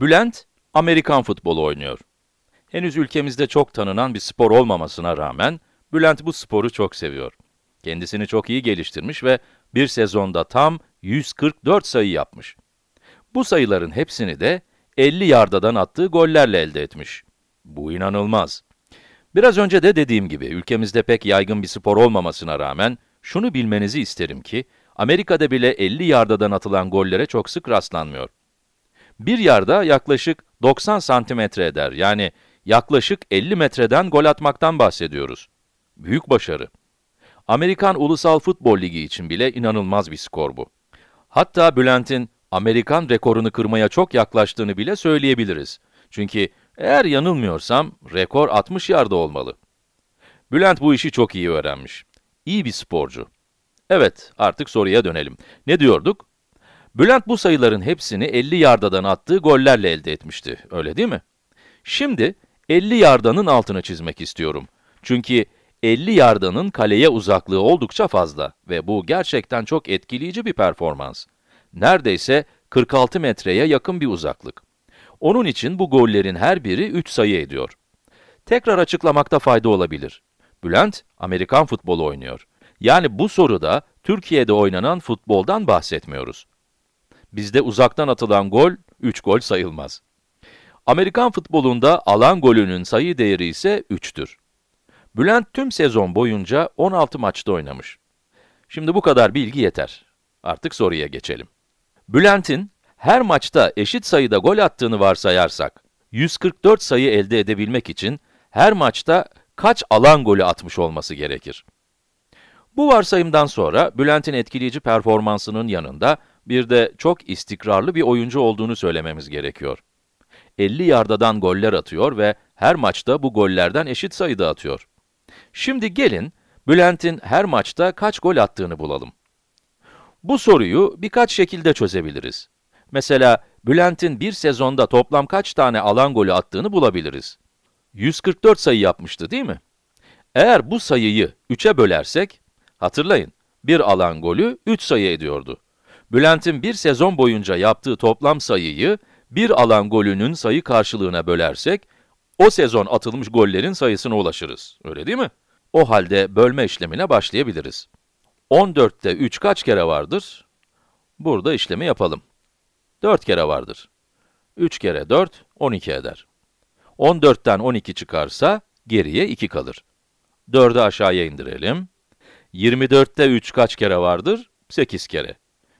Bülent, Amerikan futbolu oynuyor. Henüz ülkemizde çok tanınan bir spor olmamasına rağmen, Bülent bu sporu çok seviyor. Kendisini çok iyi geliştirmiş ve bir sezonda tam 144 sayı yapmış. Bu sayıların hepsini de 50 yardadan attığı gollerle elde etmiş. Bu inanılmaz. Biraz önce de dediğim gibi, ülkemizde pek yaygın bir spor olmamasına rağmen, şunu bilmenizi isterim ki, Amerika'da bile 50 yardadan atılan gollere çok sık rastlanmıyor. Bir yarda yaklaşık 90 santimetre eder, yani yaklaşık 50 metreden gol atmaktan bahsediyoruz. Büyük başarı. Amerikan Ulusal Futbol Ligi için bile inanılmaz bir skor bu. Hatta Bülent'in Amerikan rekorunu kırmaya çok yaklaştığını bile söyleyebiliriz. Çünkü eğer yanılmıyorsam, rekor 60 yarda olmalı. Bülent bu işi çok iyi öğrenmiş. İyi bir sporcu. Evet, artık soruya dönelim. Ne diyorduk? Bülent bu sayıların hepsini 50 yardadan attığı gollerle elde etmişti, öyle değil mi? Şimdi 50 yardanın altını çizmek istiyorum. Çünkü 50 yardanın kaleye uzaklığı oldukça fazla ve bu gerçekten çok etkileyici bir performans. Neredeyse 46 metreye yakın bir uzaklık. Onun için bu gollerin her biri 3 sayı ediyor. Tekrar açıklamakta fayda olabilir. Bülent, Amerikan futbolu oynuyor. Yani bu soruda Türkiye'de oynanan futboldan bahsetmiyoruz. Bizde uzaktan atılan gol, 3 gol sayılmaz. Amerikan futbolunda alan golünün sayı değeri ise 3'tür. Bülent tüm sezon boyunca 16 maçta oynamış. Şimdi bu kadar bilgi yeter. Artık soruya geçelim. Bülent'in her maçta eşit sayıda gol attığını varsayarsak, 144 sayı elde edebilmek için her maçta kaç alan golü atmış olması gerekir? Bu varsayımdan sonra Bülent'in etkileyici performansının yanında bir de çok istikrarlı bir oyuncu olduğunu söylememiz gerekiyor. 50 yardadan goller atıyor ve her maçta bu gollerden eşit sayıda atıyor. Şimdi gelin, Bülent'in her maçta kaç gol attığını bulalım. Bu soruyu birkaç şekilde çözebiliriz. Mesela, Bülent'in bir sezonda toplam kaç tane alan golü attığını bulabiliriz. 144 sayı yapmıştı değil mi? Eğer bu sayıyı 3'e bölersek, hatırlayın, bir alan golü 3 sayı ediyordu. Bülent'in bir sezon boyunca yaptığı toplam sayıyı, bir alan golünün sayı karşılığına bölersek, o sezon atılmış gollerin sayısına ulaşırız, öyle değil mi? O halde bölme işlemine başlayabiliriz. 14'te 3 kaç kere vardır? Burada işlemi yapalım. 4 kere vardır. 3 kere 4, 12 eder. 14'ten 12 çıkarsa, geriye 2 kalır. 4'ü aşağıya indirelim. 24'te 3 kaç kere vardır? 8 kere.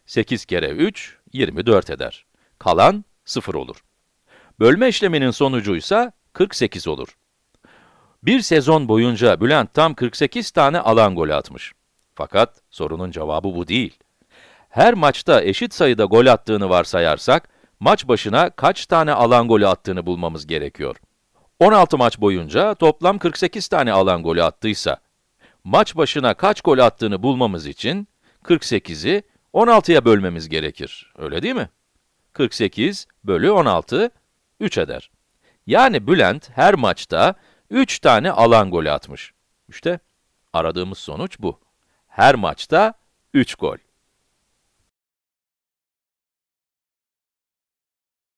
8 kere 3, 24 eder. Kalan 0 olur. Bölme işleminin sonucuysa 48 olur. Bir sezon boyunca Bülent tam 48 tane alan golü atmış. Fakat sorunun cevabı bu değil. Her maçta eşit sayıda gol attığını varsayarsak, maç başına kaç tane alan golü attığını bulmamız gerekiyor. 16 maç boyunca toplam 48 tane alan golü attıysa, maç başına kaç gol attığını bulmamız için 48'i 16'ya bölmemiz gerekir, öyle değil mi? 48 bölü 16, 3 eder. Yani Bülent her maçta 3 tane alan golü atmış. İşte aradığımız sonuç bu. Her maçta 3 gol.